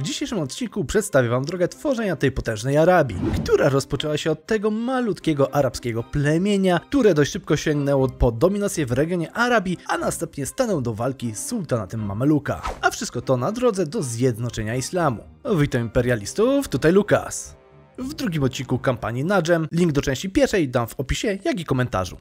W dzisiejszym odcinku przedstawię Wam drogę tworzenia tej potężnej Arabii, która rozpoczęła się od tego malutkiego arabskiego plemienia, które dość szybko sięgnęło po dominację w regionie Arabii, a następnie stanęło do walki z sultanatem Mameluka. A wszystko to na drodze do zjednoczenia islamu. Witam imperialistów, tutaj Lukas. W drugim odcinku kampanii Najem, link do części pierwszej dam w opisie, jak i komentarzu.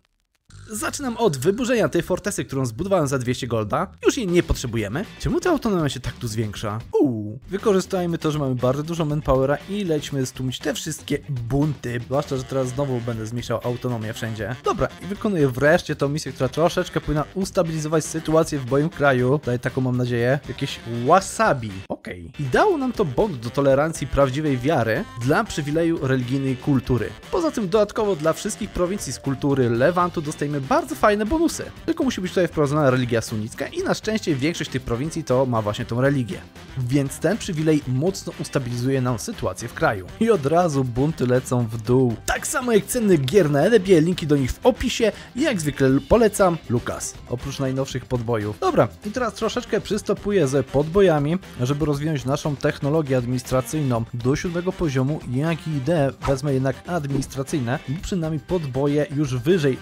Zaczynam od wyburzenia tej fortesy, którą zbudowałem za 200 golda. Już jej nie potrzebujemy. Czemu ta autonomia się tak tu zwiększa? Uuu. Wykorzystajmy to, że mamy bardzo dużo manpowera i lećmy stłumić te wszystkie bunty. Zwłaszcza, że teraz znowu będę zmniejszał autonomię wszędzie. Dobra, i wykonuję wreszcie tą misję, która troszeczkę powinna ustabilizować sytuację w moim kraju. Tutaj taką mam nadzieję. Jakieś wasabi. Okej. I dało nam to bond do tolerancji prawdziwej wiary dla przywileju religijnej kultury. Poza tym dodatkowo dla wszystkich prowincji z kultury Lewantu dostajemy bardzo fajne bonusy. Tylko musi być tutaj wprowadzona religia sunnicka i na szczęście większość tych prowincji to ma właśnie tą religię. Więc ten przywilej mocno ustabilizuje nam sytuację w kraju. I od razu bunty lecą w dół. Tak samo jak cennych gier na Edebie, linki do nich w opisie jak zwykle polecam Lukas. Oprócz najnowszych podbojów. Dobra, i teraz troszeczkę przystopuję ze podbojami, żeby rozwinąć naszą technologię administracyjną do siódmego poziomu, jak i ideę wezmę jednak administracyjne, bo przed nami podboje już wyżej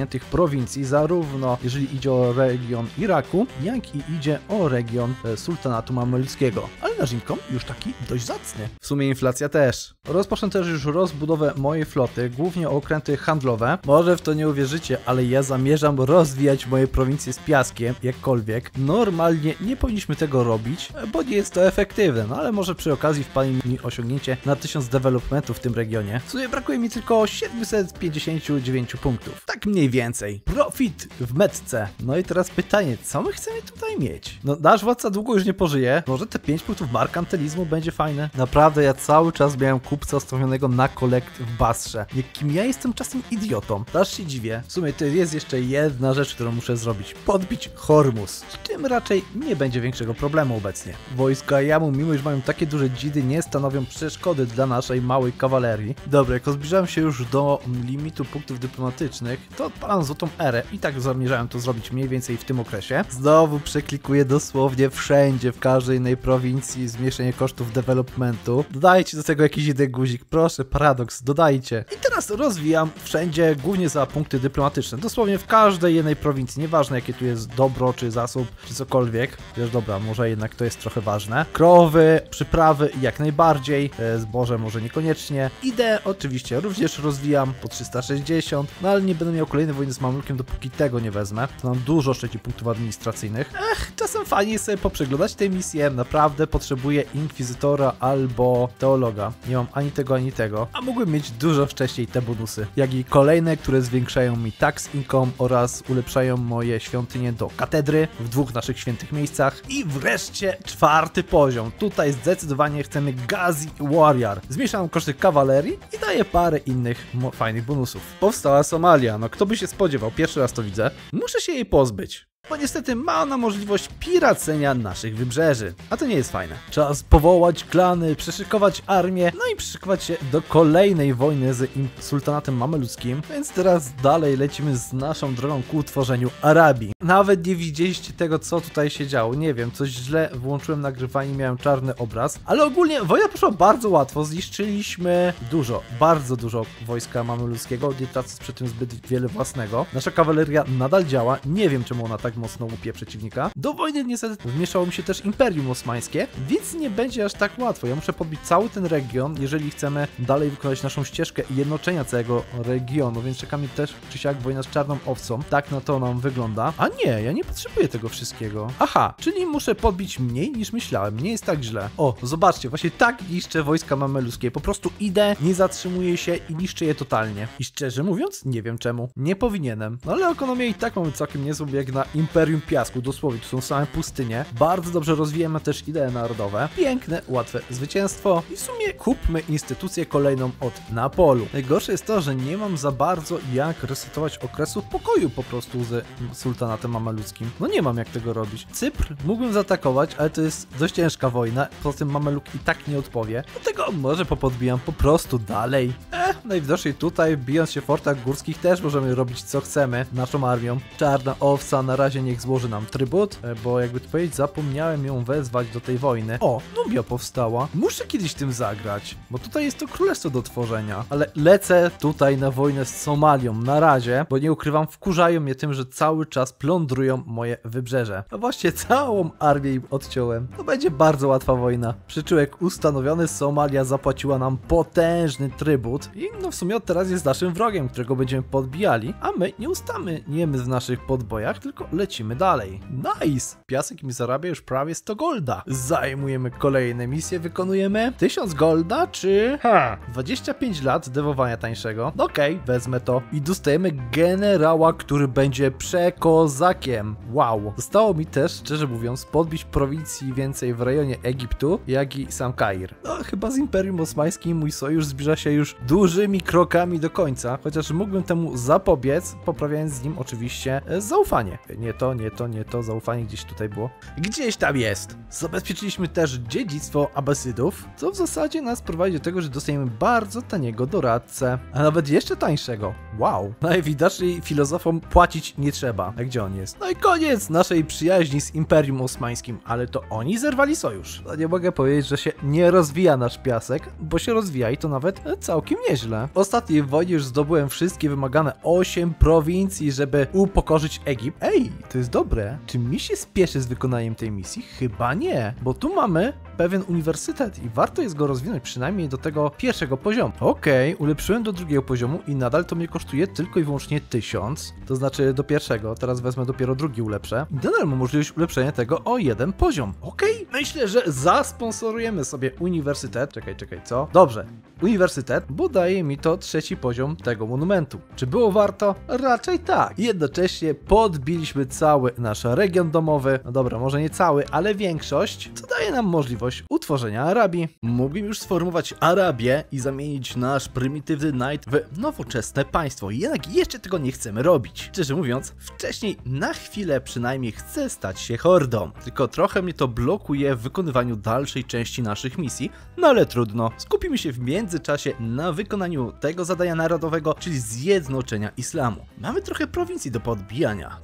rozwiniętych prowincji, zarówno jeżeli idzie o region Iraku, jak i idzie o region e, sultanatu mameludzkiego. Ale nasz income już taki dość zacny. W sumie inflacja też. Rozpocznę też już rozbudowę mojej floty, głównie o okręty handlowe. Może w to nie uwierzycie, ale ja zamierzam rozwijać moje prowincje z piaskiem, jakkolwiek. Normalnie nie powinniśmy tego robić, bo nie jest to efektywne, no ale może przy okazji wpadnie mi osiągnięcie na 1000 developmentów w tym regionie. W sumie brakuje mi tylko 759 punktów. Tak mniej więcej. Profit w metce. No i teraz pytanie, co my chcemy tutaj mieć? No nasz władca długo już nie pożyje. Może te 5 punktów markantylizmu będzie fajne? Naprawdę, ja cały czas miałem kupca ustawionego na kolekt w Basrze. Jakim ja jestem czasem idiotą. Aż się dziwię. W sumie to jest jeszcze jedna rzecz, którą muszę zrobić. Podbić Hormus. Z tym raczej nie będzie większego problemu obecnie. Wojska Jamu, mimo iż mają takie duże dzidy, nie stanowią przeszkody dla naszej małej kawalerii. Dobra, jako zbliżałem się już do limitu punktów dyplomatycznych, to odpalam złotą erę i tak zamierzałem to zrobić mniej więcej w tym okresie. Znowu przeklikuję dosłownie wszędzie, w każdej innej prowincji zmniejszenie kosztów developmentu. Dodajcie do tego jakiś jeden guzik, proszę, paradoks, dodajcie. I teraz rozwijam wszędzie, głównie za punkty dyplomatyczne, dosłownie w każdej jednej prowincji, nieważne jakie tu jest dobro, czy zasób, czy cokolwiek. Wiesz, dobra, może jednak to jest trochę ważne. Krowy, przyprawy jak najbardziej, e, zboże może niekoniecznie. Ideę oczywiście również rozwijam po 360, no ale nie będę miał kolejnej wojny z Mamlukiem, dopóki tego nie wezmę. To mam dużo trzeci punktów administracyjnych. Ech, czasem fajnie jest sobie poprzeglądać tę misję, naprawdę potrzebuję inkwizytora albo teologa. Nie mam ani tego, ani tego, a mógłbym mieć dużo wcześniej te bonusy, jak i kolejne, które zwiększają mi tax income oraz ulepszają moje świątynie do katedry w dwóch naszych świętych miejscach. I wreszcie czwarty poziom. Tutaj zdecydowanie chcemy Gazi Warrior. Zmniejszam koszty kawalerii i daję parę innych fajnych bonusów. Powstała Somalia, no kto by się spodziewał, pierwszy raz to widzę. Muszę się jej pozbyć. Bo niestety ma ona możliwość piracenia naszych wybrzeży. A to nie jest fajne. Czas powołać klany, przeszykować armię, no i przyszykować się do kolejnej wojny z sultanatem mameludzkim. Więc teraz dalej lecimy z naszą drogą ku utworzeniu Arabii. Nawet nie widzieliście tego, co tutaj się działo. Nie wiem, coś źle włączyłem nagrywanie, miałem czarny obraz. Ale ogólnie wojna poszła bardzo łatwo. Zniszczyliśmy dużo, bardzo dużo wojska mameludzkiego, nie tracąc przy tym zbyt wiele własnego. Nasza kawaleria nadal działa. Nie wiem, czemu ona tak mocno łupie przeciwnika. Do wojny niestety wmieszało mi się też Imperium Osmańskie, więc nie będzie aż tak łatwo. Ja muszę podbić cały ten region, jeżeli chcemy dalej wykonać naszą ścieżkę i jednoczenia całego regionu, więc czeka mi też czy siak wojna z czarną owcą. Tak na to nam wygląda. A nie, ja nie potrzebuję tego wszystkiego. Aha, czyli muszę podbić mniej niż myślałem. Nie jest tak źle. O, zobaczcie, właśnie tak niszczę wojska mameluskie. Po prostu idę, nie zatrzymuję się i niszczę je totalnie. I szczerze mówiąc, nie wiem czemu. Nie powinienem. No ale ekonomię i tak mamy całkiem niezłą jak na Imperium Piasku. Dosłownie, to są same pustynie. Bardzo dobrze rozwijamy też idee narodowe. Piękne, łatwe zwycięstwo. I w sumie kupmy instytucję kolejną od Napolu. Najgorsze jest to, że nie mam za bardzo jak resetować okresu pokoju po prostu z sultanatem mameludzkim. No nie mam jak tego robić. Cypr mógłbym zaatakować, ale to jest dość ciężka wojna. Poza tym Mameluk i tak nie odpowie. Dlatego może popodbijam po prostu dalej. Eh, najwidoczniej tutaj, bijąc się w fortach górskich, też możemy robić co chcemy naszą armią. Czarna owca na razie razie niech złoży nam trybut, e, bo jakby tu powiedzieć, zapomniałem ją wezwać do tej wojny. O, Nubia powstała. Muszę kiedyś tym zagrać, bo tutaj jest to królestwo do tworzenia. Ale lecę tutaj na wojnę z Somalią na razie, bo nie ukrywam, wkurzają mnie tym, że cały czas plądrują moje wybrzeże. A właśnie całą armię im odciąłem. To będzie bardzo łatwa wojna. Przyczółek ustanowiony, Somalia zapłaciła nam potężny trybut i no w sumie od teraz jest naszym wrogiem, którego będziemy podbijali, a my nie ustamy niemy w naszych podbojach, tylko lecimy dalej. Nice! Piasek mi zarabia już prawie 100 golda. Zajmujemy kolejne misje, wykonujemy 1000 golda, czy... Ha! 25 lat dewowania tańszego. Okej, wezmę to. I dostajemy generała, który będzie przekozakiem. Wow. Zostało mi też, szczerze mówiąc, podbić prowincji więcej w rejonie Egiptu, jak i sam Kair. No, chyba z Imperium Osmańskim mój sojusz zbliża się już dużymi krokami do końca, chociaż mógłbym temu zapobiec, poprawiając z nim oczywiście zaufanie. Nie to, nie to, nie to, zaufanie gdzieś tutaj było. Gdzieś tam jest. Zabezpieczyliśmy też dziedzictwo Abbasydów, co w zasadzie nas prowadzi do tego, że dostajemy bardzo taniego doradcę, a nawet jeszcze tańszego. Wow. Najwidoczniej filozofom płacić nie trzeba. A gdzie on jest? No i koniec naszej przyjaźni z Imperium Osmańskim, ale to oni zerwali sojusz. No nie mogę powiedzieć, że się nie rozwija nasz piasek, bo się rozwija i to nawet całkiem nieźle. W ostatniej wojnie już zdobyłem wszystkie wymagane 8 prowincji, żeby upokorzyć Egipt. Ej, to jest dobre. Czy mi się spieszy z wykonaniem tej misji? Chyba nie, bo tu mamy pewien uniwersytet i warto jest go rozwinąć przynajmniej do tego pierwszego poziomu. Okej, okay, ulepszyłem do drugiego poziomu i nadal to mnie kosztuje tylko i wyłącznie 1000, to znaczy do pierwszego, teraz wezmę dopiero drugi ulepszę. I nadal mam możliwość ulepszenia tego o jeden poziom. Okej, okay, myślę, że zasponsorujemy sobie uniwersytet. Czekaj, czekaj, co? Dobrze, uniwersytet, bo daje mi to trzeci poziom tego monumentu. Czy było warto? Raczej tak. Jednocześnie podbiliśmy cały nasz region domowy. No dobra, może nie cały, ale większość, co daje nam możliwość utworzenia Arabii. Mógłbym już sformułować Arabię i zamienić nasz prymitywny knight w nowoczesne państwo, jednak jeszcze tego nie chcemy robić. Szczerze mówiąc, wcześniej na chwilę przynajmniej chcę stać się hordą, tylko trochę mnie to blokuje w wykonywaniu dalszej części naszych misji, no ale trudno. Skupimy się w międzyczasie na wykonaniu tego zadania narodowego, czyli zjednoczenia islamu. Mamy trochę prowincji do podbijania.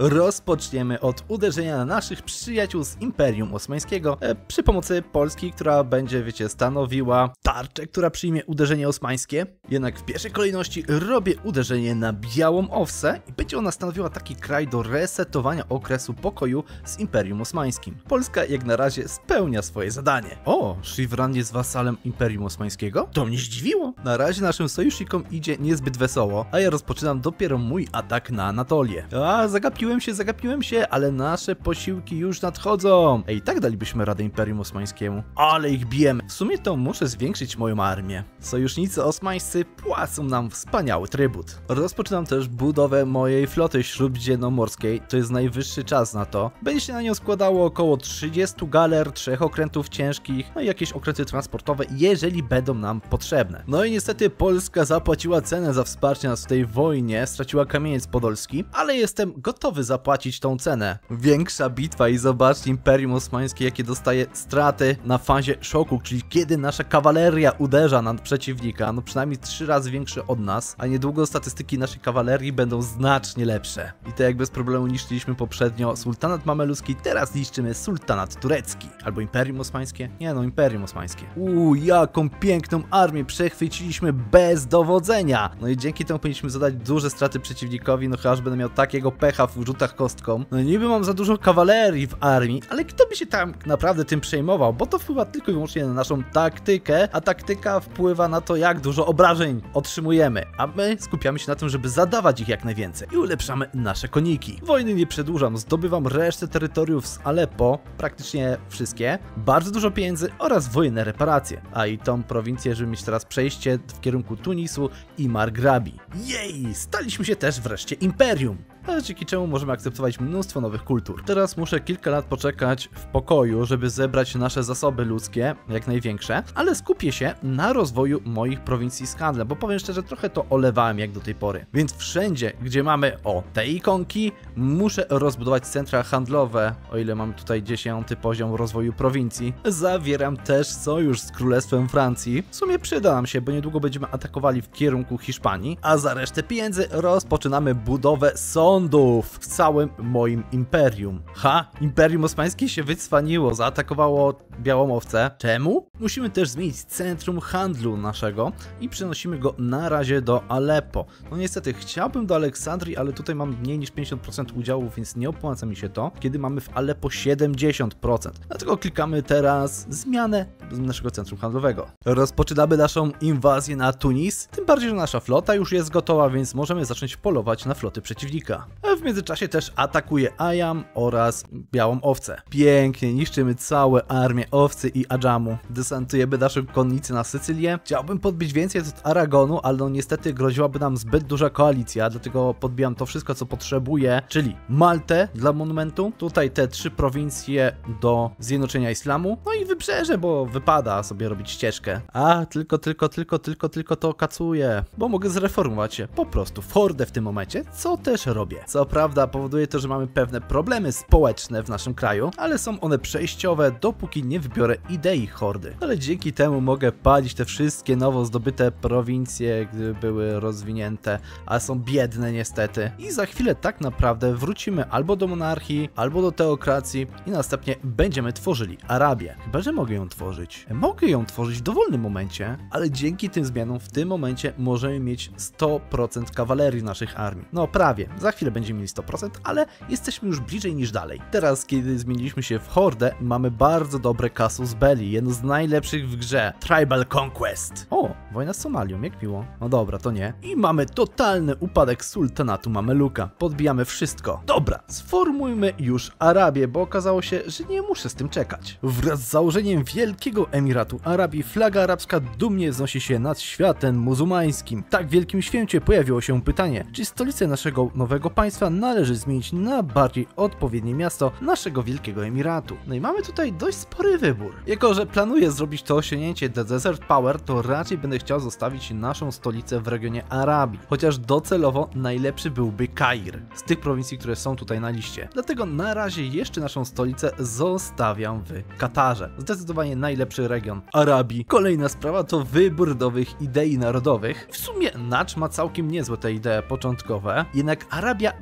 Rozpoczniemy od uderzenia na naszych przyjaciół z Imperium Osmańskiego e, przy pomocy Polski, która będzie, wiecie, stanowiła tarczę, która przyjmie uderzenie osmańskie. Jednak w pierwszej kolejności robię uderzenie na Białą Owsę i będzie ona stanowiła taki kraj do resetowania okresu pokoju z Imperium Osmańskim. Polska jak na razie spełnia swoje zadanie. O, Shivran jest wasalem Imperium Osmańskiego? To mnie zdziwiło. Na razie naszym sojusznikom idzie niezbyt wesoło, a ja rozpoczynam dopiero mój atak na Anatolię. A, zagapiłem się, zagapiłem się, ale nasze posiłki już nadchodzą. Ej, tak dalibyśmy radę Imperium Osmańskiemu. Ale ich bijemy. W sumie to muszę zwiększyć moją armię. Sojusznicy osmańscy płacą nam wspaniały trybut. Rozpoczynam też budowę mojej floty śródziemnomorskiej. To jest najwyższy czas na to. Będzie się na nią składało około 30 galer, trzech okrętów ciężkich, no i jakieś okręty transportowe, jeżeli będą nam potrzebne. No i niestety Polska zapłaciła cenę za wsparcie nas w tej wojnie, straciła kamieniec podolski, ale jestem gotowy zapłacić tą cenę. Większa bitwa i zobaczcie Imperium Osmańskie jakie dostaje straty na fazie szoku, czyli kiedy nasza kawaleria uderza na przeciwnika, no przynajmniej trzy razy większe od nas, a niedługo statystyki naszej kawalerii będą znacznie lepsze. I to jak bez problemu niszczyliśmy poprzednio sultanat mameluski, teraz niszczymy sultanat turecki. Albo Imperium Osmańskie? Nie no, Imperium Osmańskie. Uuu, jaką piękną armię przechwyciliśmy bez dowodzenia! No i dzięki temu powinniśmy zadać duże straty przeciwnikowi, no chyba, że będę miał takiego pecha w rzutach kostką. No niby mam za dużo kawalerii w armii, ale kto by się tam naprawdę tym przejmował, bo to wpływa tylko i wyłącznie na naszą taktykę, a taktyka wpływa na to, jak dużo obrażeń otrzymujemy, a my skupiamy się na tym, żeby zadawać ich jak najwięcej i ulepszamy nasze koniki. Wojny nie przedłużam, zdobywam resztę terytoriów z Aleppo, praktycznie wszystkie, bardzo dużo pieniędzy oraz wojenne reparacje. A i tą prowincję, żeby mieć teraz przejście w kierunku Tunisu i Margrabi. Jej, staliśmy się też wreszcie imperium a dzięki czemu możemy akceptować mnóstwo nowych kultur. Teraz muszę kilka lat poczekać w pokoju, żeby zebrać nasze zasoby ludzkie, jak największe, ale skupię się na rozwoju moich prowincji z handlem, bo powiem szczerze, trochę to olewałem jak do tej pory. Więc wszędzie, gdzie mamy o te ikonki, muszę rozbudować centra handlowe, o ile mamy tutaj 10 poziom rozwoju prowincji. Zawieram też sojusz z Królestwem Francji. W sumie przyda nam się, bo niedługo będziemy atakowali w kierunku Hiszpanii, a za resztę pieniędzy rozpoczynamy budowę sądu w całym moim imperium. Ha, Imperium Osmańskie się wycwaniło, zaatakowało Białomowce. Czemu? Musimy też zmienić centrum handlu naszego i przenosimy go na razie do Aleppo. No niestety, chciałbym do Aleksandrii, ale tutaj mam mniej niż 50% udziałów, więc nie opłaca mi się to, kiedy mamy w Aleppo 70%. Dlatego klikamy teraz zmianę naszego centrum handlowego. Rozpoczynamy naszą inwazję na Tunis, tym bardziej, że nasza flota już jest gotowa, więc możemy zacząć polować na floty przeciwnika. W międzyczasie też atakuje Ayam oraz Białą Owcę. Pięknie, niszczymy całe armię Owcy i Adżamu. Desantujemy naszą konnicę na Sycylię. Chciałbym podbić więcej od Aragonu, ale no niestety groziłaby nam zbyt duża koalicja, dlatego podbijam to wszystko, co potrzebuję, czyli Maltę dla monumentu, tutaj te trzy prowincje do zjednoczenia islamu, no i wybrzeże, bo wypada sobie robić ścieżkę. A, tylko, tylko, tylko, tylko, tylko to kacuję, bo mogę zreformować się po prostu w hordę w tym momencie, co też robię. Co prawda powoduje to, że mamy pewne problemy społeczne w naszym kraju, ale są one przejściowe, dopóki nie wybiorę idei hordy. Ale dzięki temu mogę palić te wszystkie nowo zdobyte prowincje, gdy były rozwinięte, a są biedne niestety. I za chwilę tak naprawdę wrócimy albo do monarchii, albo do teokracji i następnie będziemy tworzyli Arabię. Chyba, że mogę ją tworzyć. Mogę ją tworzyć w dowolnym momencie, ale dzięki tym zmianom w tym momencie możemy mieć 100% kawalerii naszych armii. No prawie, za chwilę będziemy mieli 100%, ale jesteśmy już bliżej niż dalej. Teraz, kiedy zmieniliśmy się w hordę, mamy bardzo dobre Casus Belli, jedno z najlepszych w grze. Tribal Conquest. O, wojna z Somalią, jak miło. No dobra, to nie. I mamy totalny upadek sultanatu Mameluka. Podbijamy wszystko. Dobra, sformujmy już Arabię, bo okazało się, że nie muszę z tym czekać. Wraz z założeniem Wielkiego Emiratu Arabii, flaga arabska dumnie wznosi się nad światem muzułmańskim. Tak wielkim święcie pojawiło się pytanie, czy stolicę naszego nowego państwa należy zmienić na bardziej odpowiednie miasto naszego Wielkiego Emiratu. No i mamy tutaj dość spory wybór. Jako, że planuję zrobić to osiągnięcie The Desert Power, to raczej będę chciał zostawić naszą stolicę w regionie Arabii. Chociaż docelowo najlepszy byłby Kair, z tych prowincji, które są tutaj na liście. Dlatego na razie jeszcze naszą stolicę zostawiam w Katarze. Zdecydowanie najlepszy region Arabii. Kolejna sprawa to wybór nowych idei narodowych. W sumie Nacz ma całkiem niezłe te idee początkowe, jednak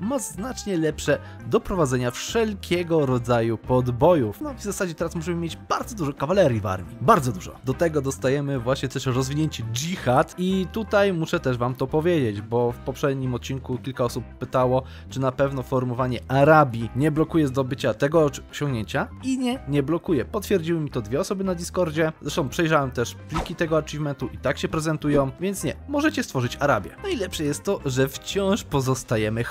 Ma znacznie lepsze do prowadzenia wszelkiego rodzaju podbojów. No w zasadzie teraz możemy mieć bardzo dużo kawalerii w armii. Bardzo dużo. Do tego dostajemy właśnie też rozwinięcie dżihad i tutaj muszę też wam to powiedzieć, bo w poprzednim odcinku kilka osób pytało, czy na pewno formowanie Arabii nie blokuje zdobycia tego osiągnięcia i nie, nie blokuje. Potwierdziły mi to dwie osoby na Discordzie. Zresztą przejrzałem też pliki tego achievementu i tak się prezentują, więc nie, możecie stworzyć Arabię. Najlepsze jest to, że wciąż pozostajemy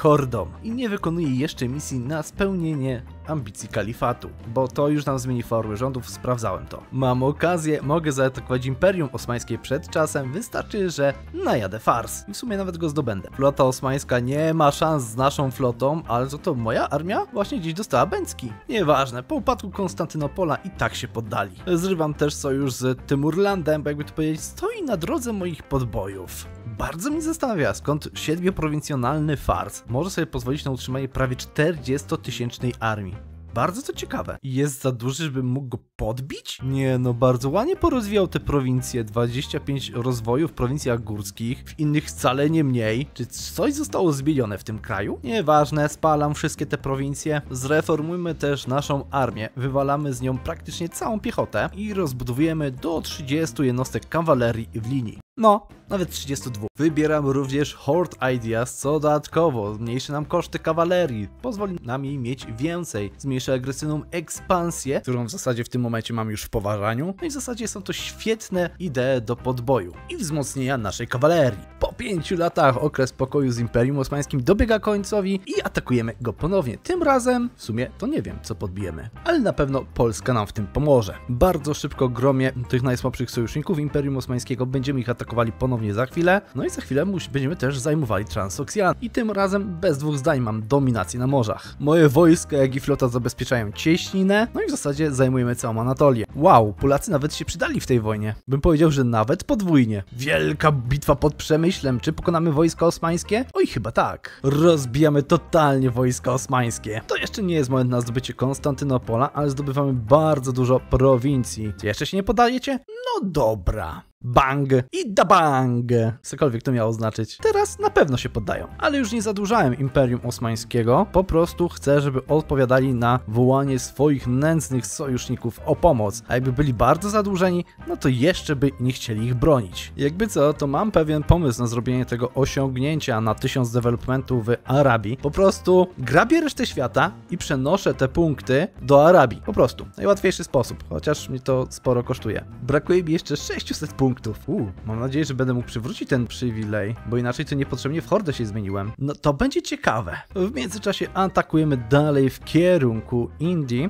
i nie wykonuję jeszcze misji na spełnienie ambicji kalifatu, bo to już nam zmieni formy rządów, sprawdzałem to. Mam okazję, mogę zaatakować Imperium Osmańskie przed czasem, wystarczy, że najadę fars i w sumie nawet go zdobędę. Flota osmańska nie ma szans z naszą flotą, ale co to moja armia właśnie dziś dostała Bęcki. Nieważne, po upadku Konstantynopola i tak się poddali. Zrywam też sojusz z Tymurlandem, bo jakby to powiedzieć, stoi na drodze moich podbojów. Bardzo mnie zastanawia, skąd siedmioprowincjonalny fars może sobie pozwolić na utrzymanie prawie 40-tysięcznej armii. Bardzo to ciekawe. Jest za duży, żebym mógł go podbić? Nie, no bardzo ładnie porozwijał te prowincje. 25 rozwoju w prowincjach górskich, w innych wcale nie mniej. Czy coś zostało zmienione w tym kraju? Nieważne, spalam wszystkie te prowincje. Zreformujmy też naszą armię. Wywalamy z nią praktycznie całą piechotę i rozbudowujemy do 30 jednostek kawalerii w linii. No, nawet 32. Wybieram również Horde Ideas, co dodatkowo zmniejszy nam koszty kawalerii, pozwoli nam jej mieć więcej, zmniejszy agresywną ekspansję, którą w zasadzie w tym momencie mam już w poważaniu, no i w zasadzie są to świetne idee do podboju i wzmocnienia naszej kawalerii. Po pięciu latach okres pokoju z Imperium Osmańskim dobiega końcowi i atakujemy go ponownie. Tym razem w sumie to nie wiem, co podbijemy, ale na pewno Polska nam w tym pomoże. Bardzo szybko gromie tych najsłabszych sojuszników Imperium Osmańskiego, będziemy ich atakowali ponownie za chwilę, no i za chwilę będziemy też zajmowali Transoksian. I tym razem bez dwóch zdań mam dominację na morzach. Moje wojska, jak i flota zabezpieczają cieśninę, no i w zasadzie zajmujemy całą Anatolię. Wow, Polacy nawet się przydali w tej wojnie. Bym powiedział, że nawet podwójnie. Wielka bitwa pod Przemyślem. Czy pokonamy wojska osmańskie? Oj, chyba tak. Rozbijamy totalnie wojska osmańskie. To jeszcze nie jest moment na zdobycie Konstantynopola, ale zdobywamy bardzo dużo prowincji. Czy jeszcze się nie podajecie? No dobra. Bang i da bang. Cokolwiek to miało znaczyć. Teraz na pewno się poddają. Ale już nie zadłużałem Imperium Osmańskiego, po prostu chcę, żeby odpowiadali na wołanie swoich nędznych sojuszników o pomoc. A jakby byli bardzo zadłużeni, no to jeszcze by nie chcieli ich bronić. Jakby co, to mam pewien pomysł na zrobienie tego osiągnięcia na 1000 developmentu w Arabii. Po prostu grabię resztę świata i przenoszę te punkty do Arabii. Po prostu. Najłatwiejszy sposób, chociaż mi to sporo kosztuje. Brakuje mi jeszcze 600 punktów. Uuu, mam nadzieję, że będę mógł przywrócić ten przywilej, bo inaczej to niepotrzebnie w hordę się zmieniłem. No to będzie ciekawe. W międzyczasie atakujemy dalej w kierunku Indii.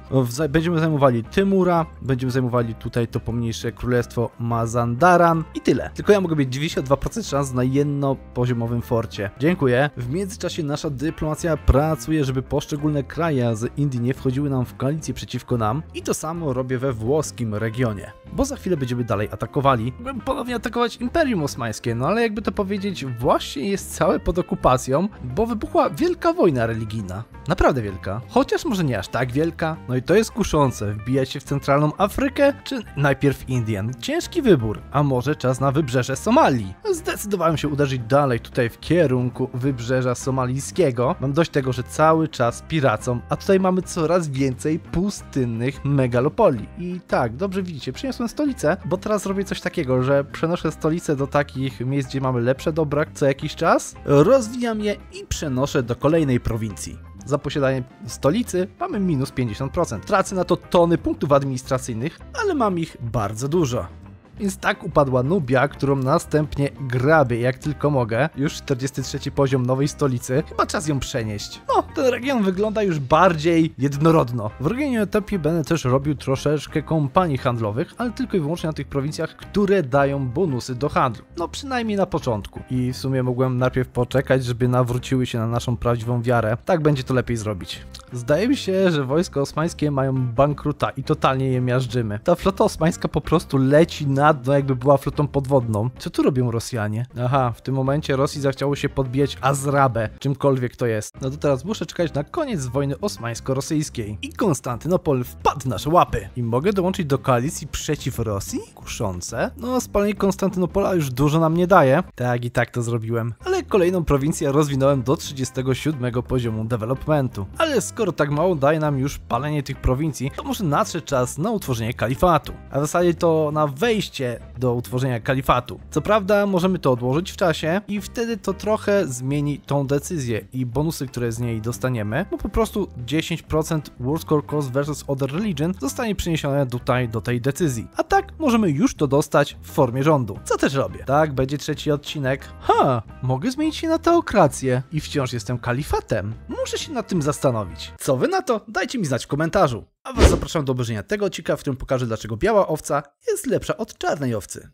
Będziemy zajmowali Tymura, będziemy zajmowali tutaj to pomniejsze królestwo Mazandaran i tyle. Tylko ja mogę mieć 92% szans na jednopoziomowym forcie. Dziękuję. W międzyczasie nasza dyplomacja pracuje, żeby poszczególne kraje z Indii nie wchodziły nam w koalicję przeciwko nam i to samo robię we włoskim regionie. Bo za chwilę będziemy dalej atakowali. Ponownie atakować Imperium Osmańskie, no ale jakby to powiedzieć, właśnie jest całe pod okupacją, bo wybuchła wielka wojna religijna. Naprawdę wielka. Chociaż może nie aż tak wielka. No i to jest kuszące. Wbijać się w centralną Afrykę, czy najpierw Indian? Ciężki wybór. A może czas na wybrzeże Somalii? Zdecydowałem się uderzyć dalej tutaj w kierunku wybrzeża somalijskiego. Mam dość tego, że cały czas piracą, a tutaj mamy coraz więcej pustynnych megalopolii. I tak, dobrze widzicie, przyniosłem stolicę, bo teraz robię coś takiego, że przenoszę stolicę do takich miejsc, gdzie mamy lepsze dobra co jakiś czas, rozwijam je i przenoszę do kolejnej prowincji. Za posiadanie stolicy mamy minus 50%. Tracę na to tony punktów administracyjnych, ale mam ich bardzo dużo. Więc tak upadła Nubia, którą następnie grabię jak tylko mogę. Już 43 poziom nowej stolicy. Chyba czas ją przenieść. No, ten region wygląda już bardziej jednorodno. W regionie Etiopii będę też robił troszeczkę kompanii handlowych, ale tylko i wyłącznie na tych prowincjach, które dają bonusy do handlu. No przynajmniej na początku. I w sumie mogłem najpierw poczekać, żeby nawróciły się na naszą prawdziwą wiarę. Tak będzie to lepiej zrobić. Zdaje mi się, że wojska osmańskie mają bankruta i totalnie je miażdżymy. Ta flota osmańska po prostu leci na dno, jakby była flotą podwodną. Co tu robią Rosjanie? Aha, w tym momencie Rosji zachciało się podbijać Azrabę, czymkolwiek to jest. No to teraz muszę czekać na koniec wojny osmańsko-rosyjskiej. I Konstantynopol wpadł w nasze łapy. I mogę dołączyć do koalicji przeciw Rosji? Kuszące. No, spalenie Konstantynopola już dużo nam nie daje. Tak i tak to zrobiłem. Ale kolejną prowincję rozwinąłem do 37 poziomu developmentu. Ale skoro tak mało daje nam już palenie tych prowincji, to może nadszedł czas na utworzenie kalifatu. A w zasadzie to na wejście do utworzenia kalifatu. Co prawda możemy to odłożyć w czasie i wtedy to trochę zmieni tą decyzję i bonusy, które z niej dostaniemy, bo po prostu 10% World Core Cost versus Other Religion zostanie przeniesione tutaj do tej decyzji. A tak możemy już to dostać w formie rządu. Co też robię. Tak, będzie trzeci odcinek. Ha, mogę zmienić się na teokrację i wciąż jestem kalifatem. Muszę się nad tym zastanowić. Co wy na to? Dajcie mi znać w komentarzu. A was zapraszam do obejrzenia tego odcinka, w którym pokażę dlaczego biała owca jest lepsza od czarnej owcy.